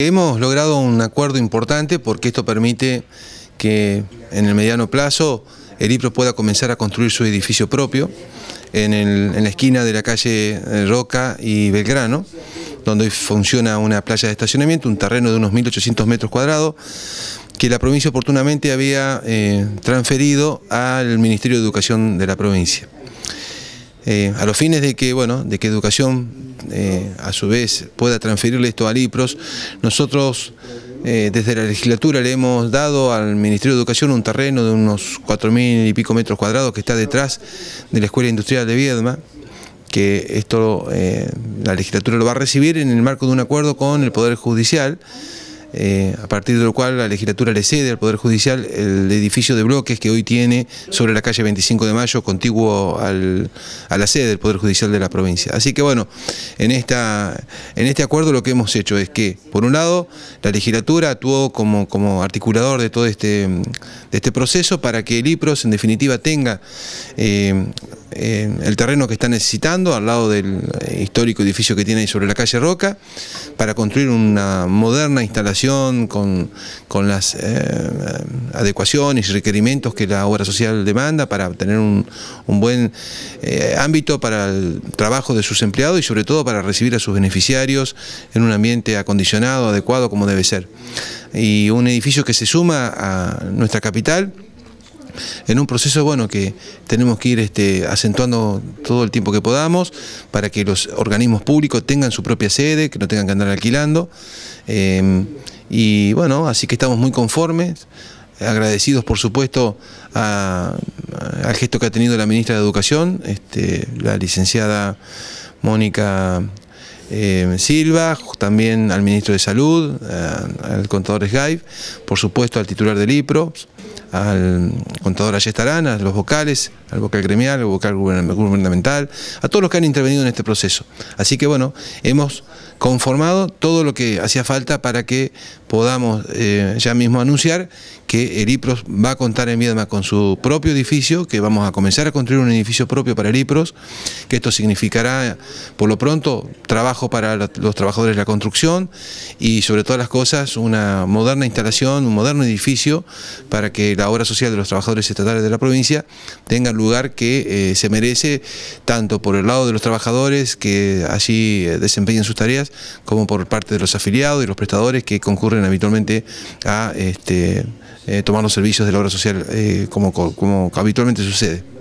Hemos logrado un acuerdo importante porque esto permite que en el mediano plazo el IPRO pueda comenzar a construir su edificio propio en, la esquina de la calle eh, Roca y Belgrano, donde funciona una playa de estacionamiento, un terreno de unos 1.800 metros cuadrados, que la provincia oportunamente había eh, transferido al Ministerio de Educación de la provincia. Eh, a los fines de que, bueno, de que Educación eh, a su vez pueda transferirle esto al IPROS, nosotros eh, desde la legislatura le hemos dado al Ministerio de Educación un terreno de unos 4.000 y pico metros cuadrados que está detrás de la Escuela Industrial de Viedma, que esto la legislatura lo va a recibir en el marco de un acuerdo con el Poder Judicial, eh, a partir de lo cual la legislatura le cede al Poder Judicial el edificio de bloques que hoy tiene sobre la calle 25 de Mayo, contiguo a la sede del Poder Judicial de la provincia. Así que bueno, en, esta, en este acuerdo lo que hemos hecho es que, por un lado, la legislatura actuó como, como articulador de todo este, de este proceso para que el IPROS en definitiva tenga eh, el terreno que está necesitando al lado del histórico edificio que tiene ahí sobre la calle Roca para construir una moderna instalación con, las eh, adecuaciones y requerimientos que la obra social demanda para tener un, buen eh, ámbito para el trabajo de sus empleados y sobre todo para recibir a sus beneficiarios en un ambiente acondicionado, adecuado como debe ser. Y un edificio que se suma a nuestra capital en un proceso bueno que tenemos que ir este, acentuando todo el tiempo que podamos para que los organismos públicos tengan su propia sede, que no tengan que andar alquilando. Em, y bueno, así que estamos muy conformes, agradecidos por supuesto al gesto que ha tenido la ministra de Educación, este, la licenciada Mónica em, Silva, también al ministro de Salud, al contador SGAIV, por supuesto al titular del IPRO, al contador Ayestarana, a los vocales, al vocal gremial, al vocal gubernamental, a todos los que han intervenido en este proceso. Así que bueno, hemos conformado todo lo que hacía falta para que podamos eh, ya mismo anunciar que el IPROS va a contar en Viedma con su propio edificio, que vamos a comenzar a construir un edificio propio para el IPROS, que esto significará, por lo pronto, trabajo para los trabajadores de la construcción y sobre todas las cosas una moderna instalación, un moderno edificio para que la obra social de los trabajadores estatales de la provincia tenga el lugar que eh, se merece, tanto por el lado de los trabajadores que allí eh, desempeñan sus tareas, como por parte de los afiliados y los prestadores que concurren habitualmente a este, eh, tomar los servicios de la obra social eh, como, como habitualmente sucede.